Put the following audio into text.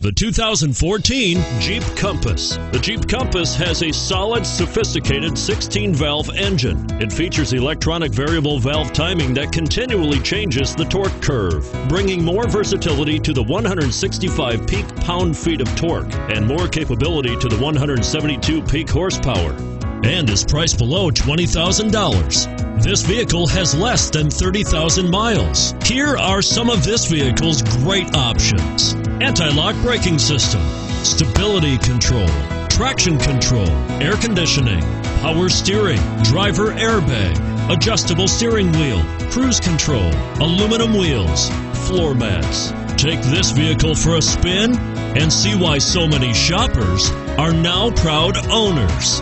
The 2014 Jeep Compass. The Jeep Compass has a solid, sophisticated 16 valve engine. It features electronic variable valve timing that continually changes the torque curve, bringing more versatility to the 165 peak pound feet of torque and more capability to the 172 peak horsepower. And is priced below $20,000. This vehicle has less than 30,000 miles. Here are some of this vehicle's great options anti-lock braking system, stability control, traction control, air conditioning, power steering, driver airbag, adjustable steering wheel, cruise control, aluminum wheels, floor mats. Take this vehicle for a spin and see why so many shoppers are now proud owners.